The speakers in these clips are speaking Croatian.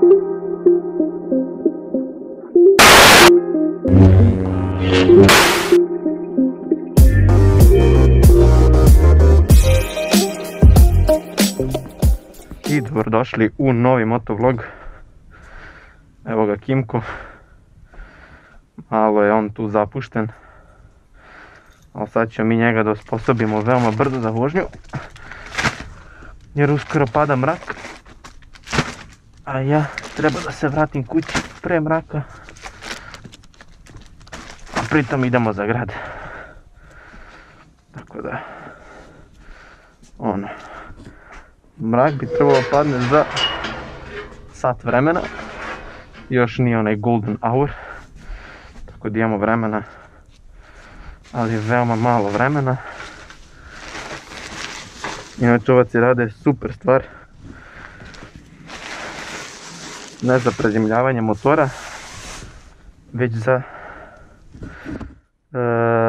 I dobrodošli u novi motovlog. Evo ga Kimko. Malo je on tu zapušten. Ali sad ćemo mi njega da osposobimo veoma brzo za vožnju. Jer uskoro pada mrak. A ja treba da se vratim kući pre mraka. A pritom idemo za grad. Tako da... Ono... Mrak bi trebalo padne za sat vremena. Još nije onaj golden hour. Tako da imamo vremena. Ali veoma malo vremena. Inače ovaci rade super stvar. Ne za prezimljavanje motora, već za e,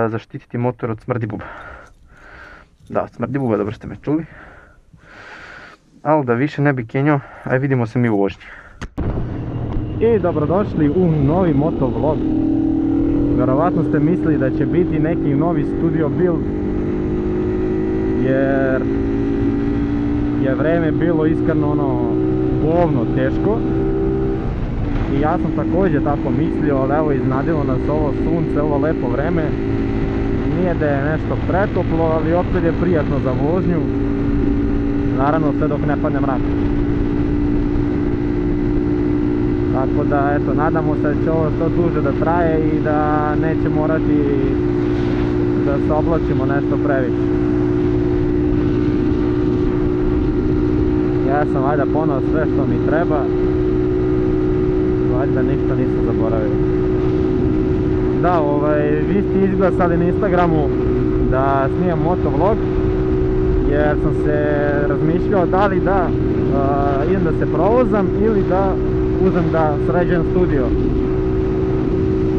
zaštititi motor od smrdi buba. Da, smrdi buba, dobro ste me čuli. Ali da više ne bi kenjao, aj vidimo se mi u vožnji. I dobrodošli u novi motovlog. Vjerovatno ste mislili da će biti neki novi studio build. Jer je vreme bilo iskreno ono govno teško. I ja sam također tako mislio, ali evo iznadilo nas ovo sunce, ovo lepo vreme. Nije da je nešto pretoplo, ali opet je prijatno za vožnju. Naravno sve dok ne padne mrak. Tako da, eto, nadamo se da će ovo što duže da traje i da neće morati da se oblačimo nešto previše. Ja sam valjda ponao sve što mi treba. Valjda ništa nisam zaboravio. Da, ovaj, vi ste izglasali na Instagramu da snijem motovlog jer sam se razmišljao da li da idem da se provozam ili da uzem da sređujem studio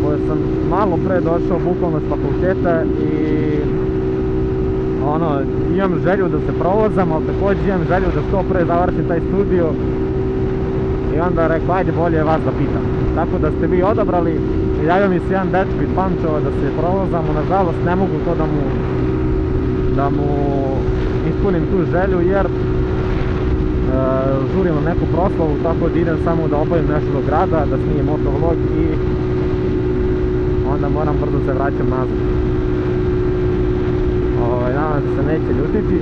koje sam malo pre došao bukvalno s fakulteta i ono, imam želju da se provozam, ali također imam želju da što pre završim taj studio i onda rekao, ajde bolje vas da pitam. Tako da ste vi odabrali, javio mi se jedan dečko iz Pančeva da se provozamo, nažalost ne mogu to da mu da mu ispunim tu želju jer e, žurim na neku proslavu tako da idem samo da obavim nešto do grada, da snijem motovlog i onda moram brzo se vraćam nazad. Ovaj, nadam se neće ljutiti.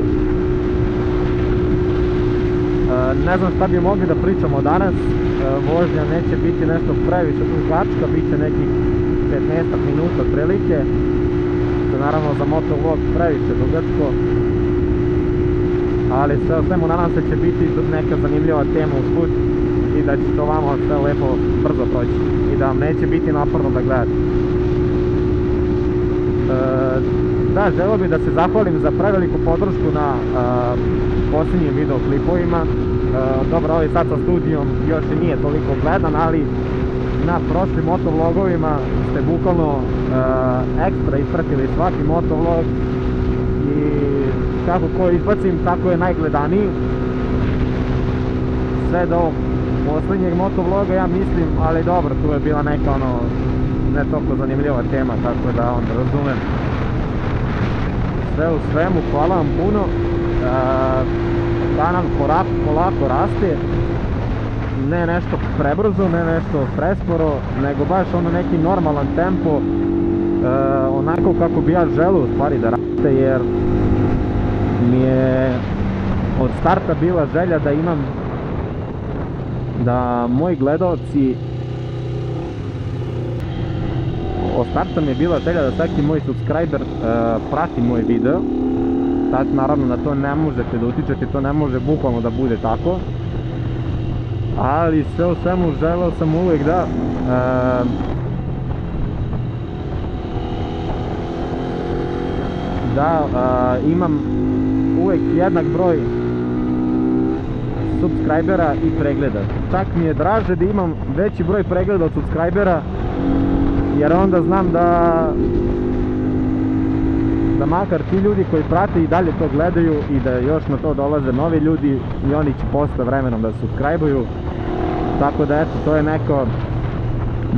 E, ne znam šta bi mogli da pričamo danas, e, vožnja neće biti nešto previše dugačka, bit će nekih 15 minuta otprilike, što je naravno za motovlog previše dugačko, ali sve o svemu nadam se će biti neka zanimljiva tema usput i da će to vama sve lepo brzo proći. I da vam neće biti naporno da gledate. E, da, želio bih da se zahvalim za preveliku podršku na posljednjim videoklipovima. E, dobro, ovaj sad sa studijom još i nije toliko gledan, ali na prošlim motovlogovima ste bukvalno ekstra ispratili svaki motovlog i kako ko izbacim, tako je najgledaniji. Sve do posljednjeg motovloga ja mislim, ali dobro, tu je bila neka ono, ne toliko zanimljiva tema, tako da onda razumem. Sve u svemu, hvala vam puno. E, kanal polako raste, ne nešto prebrzo, ne nešto presporo, nego baš ono neki normalan tempo, e, onako kako bi ja želio stvari da raste, jer mi je od starta bila želja da imam da moji gledalci od starta mi je bila želja da svaki moj subscriber uh, prati moj video sad naravno na to ne možete da utičete, to ne može bukvalno da bude tako ali sve u svemu želeo sam uvijek da da imam uvijek jednak broj subscribera i pregleda. Čak mi je draže da imam veći broj pregleda od subscribera jer onda znam da da makar ti ljudi koji prate i dalje to gledaju i da još na to dolaze novi ljudi i oni će posle vremenom da subscribe-uju Tako da eto, to je neko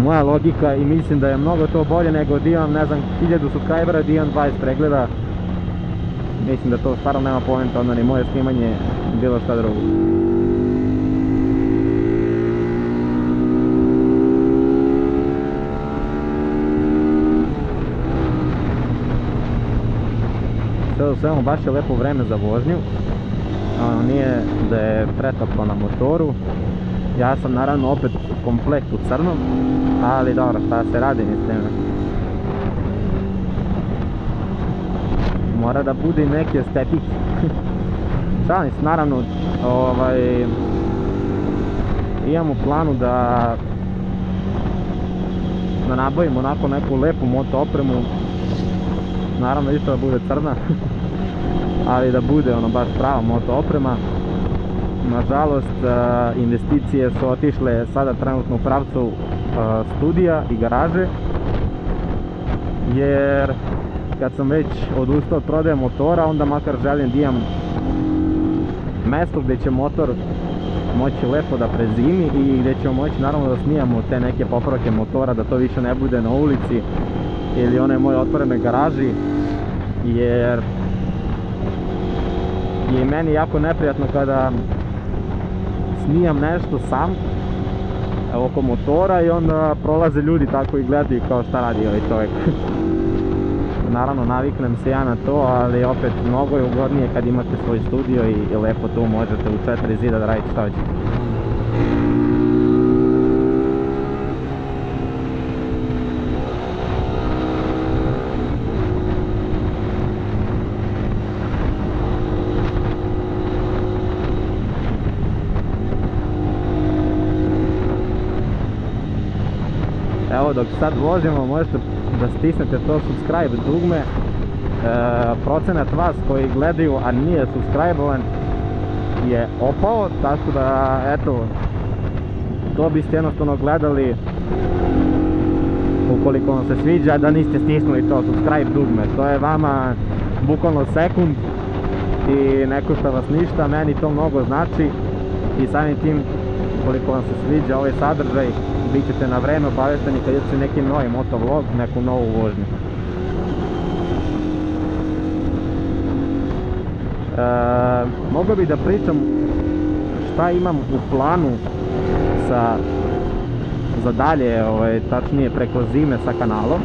moja logika i mislim da je mnogo to bolje nego da imam, ne znam, 1000 subscribera, da imam 20 pregleda. Mislim da to stvarno nema poenta, onda ni moje snimanje, bilo šta drugo. Sve u svemu baš je lepo vreme za vožnju. Ono, nije da je pretoplo na motoru. Ja sam naravno opet komplet u crnom, ali dobro, šta se radi, mislim. Mora da bude neki estetik. Šalim se, naravno, ovaj, imam u planu da da nabavim onako neku lepu moto opremu naravno isto da bude crna ali da bude ono baš prava moto oprema. Nažalost e, investicije su otišle sada trenutno u pravcu e, studija i garaže jer kad sam već odustao od prodaje motora onda makar želim da imam mesto gdje će motor moći lepo da prezimi i gdje ćemo moći naravno da snijamo te neke popravke motora da to više ne bude na ulici ili one moje otvorene garaži jer je meni jako neprijatno kada snijam nešto sam oko motora i onda prolaze ljudi tako i gledaju kao šta radi ovaj čovjek naravno naviknem se ja na to, ali opet mnogo je ugodnije kad imate svoj studio i, lepo tu možete u četiri zida da radite šta hoćete. Dok sad vozimo možete da stisnete to subscribe dugme. E, procenat vas koji gledaju a nije subscribe je opao tako da eto to biste jednostavno gledali ukoliko vam se sviđa da niste stisnuli to subscribe dugme. To je vama bukvalno sekund i ne košta vas ništa meni to mnogo znači i samim tim ukoliko vam se sviđa ovaj sadržaj bit ćete na vreme obavešteni kad idete neki novi motovlog, neku novu vožnju. E, mogu bi da pričam šta imam u planu sa za dalje, ovaj, tačnije preko zime sa kanalom.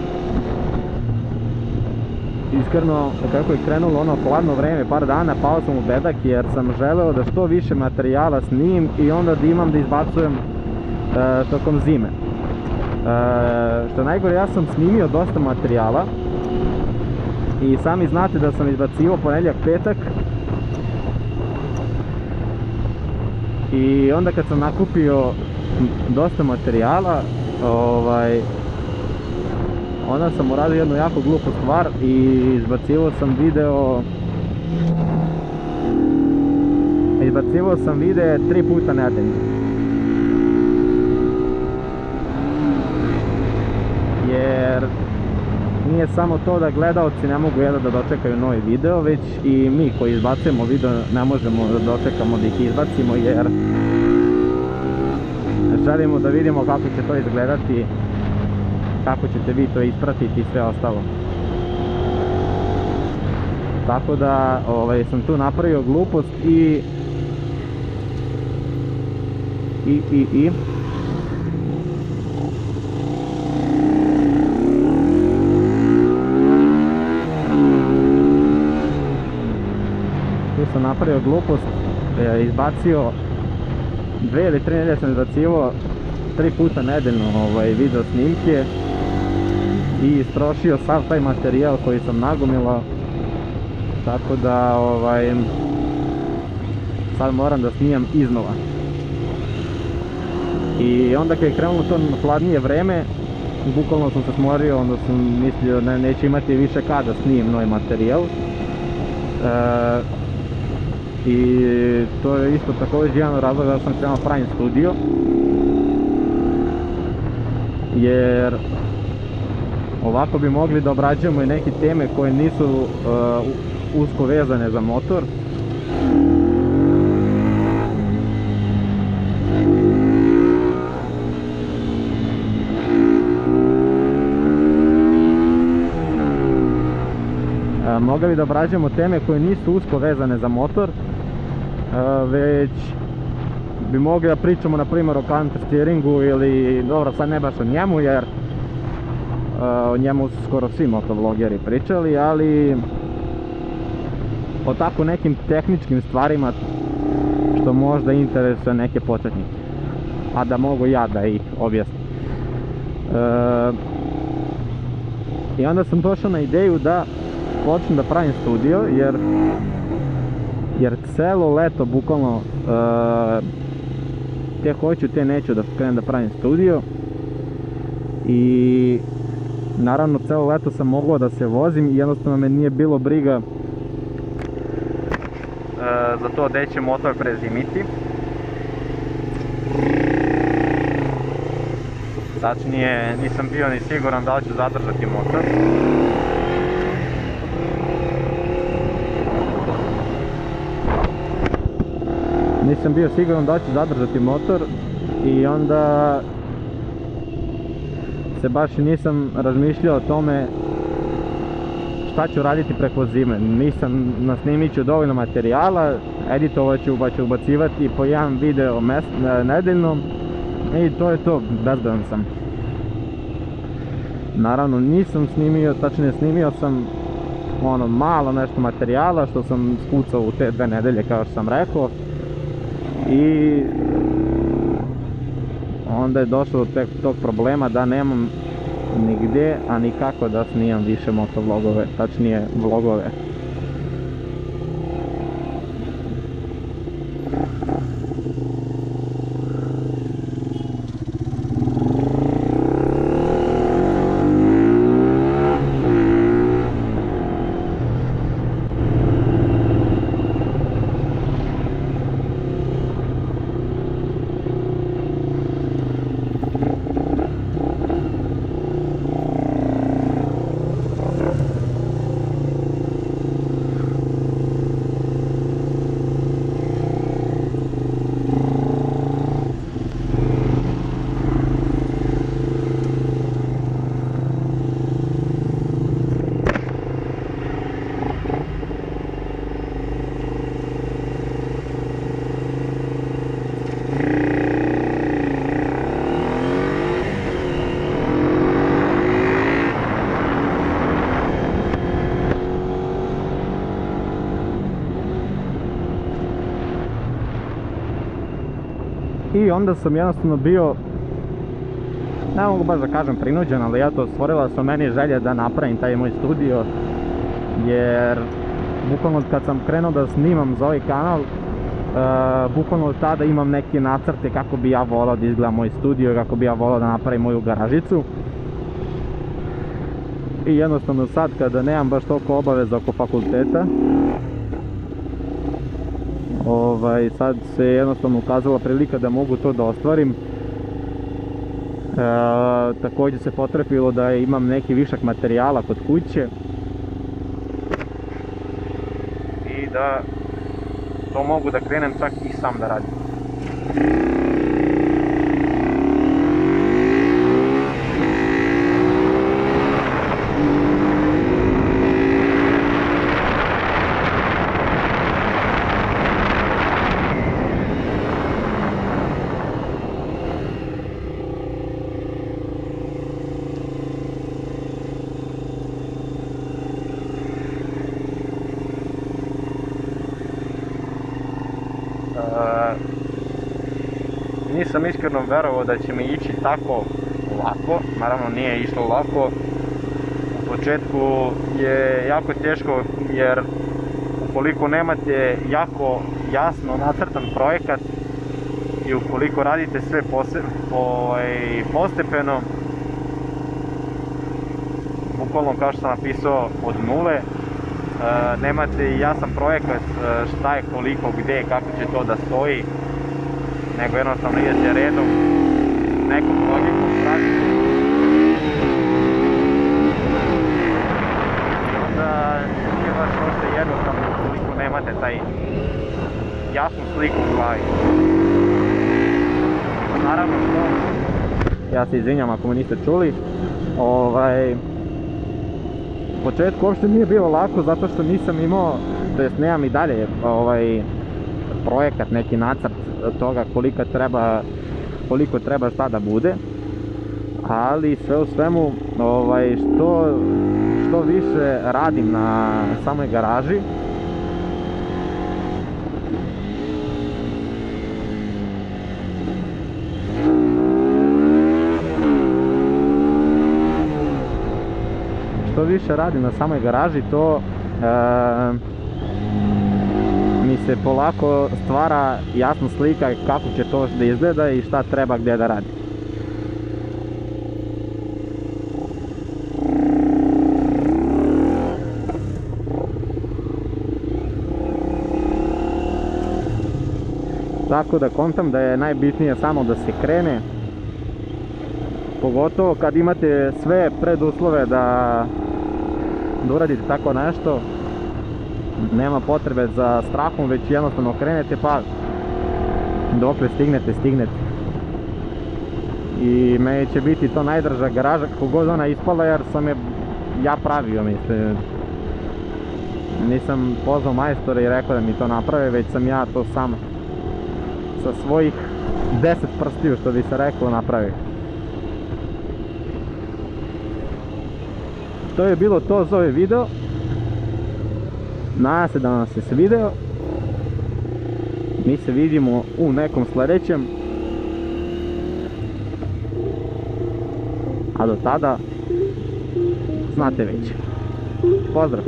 Iskreno, kako je krenulo ono hladno vreme, par dana, pao sam u bedak jer sam želeo da što više materijala snim i onda da imam da izbacujem tokom zime. E, što najgore, ja sam snimio dosta materijala i sami znate da sam izbacivo ponedljak petak i onda kad sam nakupio dosta materijala ovaj onda sam uradio jednu jako glupu stvar i izbacivo sam video izbacivo sam video tri puta nedeljno jer samo to da gledalci ne mogu jedan da dočekaju novi video, već i mi koji izbacujemo video ne možemo da dočekamo da ih izbacimo jer želimo da vidimo kako će to izgledati, kako ćete vi to ispratiti i sve ostalo. Tako da ovaj, sam tu napravio glupost i i i i sam napravio glupost, izbacio dve ili tri nedelje sam izbacivo tri puta nedeljno ovaj, video snimke i istrošio sav taj materijal koji sam nagomilao tako da ovaj, sad moram da snimam iznova. I onda kad je krenulo to hladnije vreme bukvalno sam se smorio, onda sam mislio da neće imati više kada snijem novi materijal. E, i to je isto također jedan razlog razloga da sam krenuo pravim studio. Jer ovako bi mogli da obrađujemo i neke teme koje nisu e, usko vezane za motor. E, mogli da obrađujemo teme koje nisu usko vezane za motor već bi mogli da pričamo na primjer o counter steeringu ili, dobro sad ne baš o njemu jer o njemu su skoro svi motovlogeri pričali, ali o tako nekim tehničkim stvarima što možda interesuje neke početnike. A da mogu ja da ih objasnim. E, I onda sam došao na ideju da počnem da pravim studio jer jer celo leto bukvalno e, te hoću, te neću da krenem da pravim studio. I naravno celo leto sam mogao da se vozim i jednostavno me nije bilo briga e, za to gde će motor prezimiti. Tačnije nisam bio ni siguran da li ću zadržati motor nisam bio siguran da ću zadržati motor i onda se baš nisam razmišljao o tome šta ću raditi preko zime. Nisam na snimiću dovoljno materijala, editovat ću pa ću ubacivati po jedan video nedeljno i to je to, bezbedan sam. Naravno nisam snimio, tačnije snimio sam ono malo nešto materijala što sam skucao u te dve nedelje kao što sam rekao i onda je došlo do tog problema da nemam nigdje, a nikako da snimam više motovlogove, tačnije vlogove. I onda sam jednostavno bio ne mogu baš da kažem prinuđen, ali eto stvorila sam meni želje da napravim taj moj studio jer bukvalno kad sam krenuo da snimam za ovaj kanal uh, bukvalno tada imam neke nacrte kako bi ja volao da izgleda moj studio kako bi ja volao da napravim moju garažicu. I jednostavno sad kada nemam baš toliko obaveza oko fakulteta ovaj, sad se jednostavno ukazala prilika da mogu to da ostvarim. E, također se potrefilo da imam neki višak materijala kod kuće i da to mogu da krenem čak i sam da radim. nisam iskreno verovao da će mi ići tako lako, naravno nije išlo lako. U početku je jako teško jer ukoliko nemate jako jasno nacrtan projekat i ukoliko radite sve ovaj, postepeno, bukvalno kao što sam napisao od nule, e, nemate jasan projekat e, šta je koliko, gdje, kako će to da stoji, nego jednostavno idete redom nekom logikom praviti. Onda nije baš možda jednostavno ukoliko nemate taj jasnu sliku u glavi. Naravno to, ja se izvinjam ako me niste čuli, ovaj, početku uopšte nije bilo lako zato što nisam imao, to jest nemam i dalje ovaj projekat, neki nacrt toga kolika treba, koliko treba šta da bude. Ali sve u svemu, ovaj, što, što više radim na samoj garaži, što više radim na samoj garaži, to e, se polako stvara jasna slika kako će to da izgleda i šta treba gdje da radi. Tako da kontam da je najbitnije samo da se krene pogotovo kad imate sve preduslove da, uradite tako nešto nema potrebe za strahom već jednostavno krenete pa dokle stignete, stignete. I meni će biti to najdrža garaža kako god ona ispala jer sam je ja pravio mislim. Nisam pozvao majstore i rekao da mi to naprave već sam ja to sam sa svojih deset prstiju što bi se reklo napravio. To je bilo to za ovaj video. Nadam se da vam se svideo. Mi se vidimo u nekom sljedećem. A do tada znate već. Pozdrav!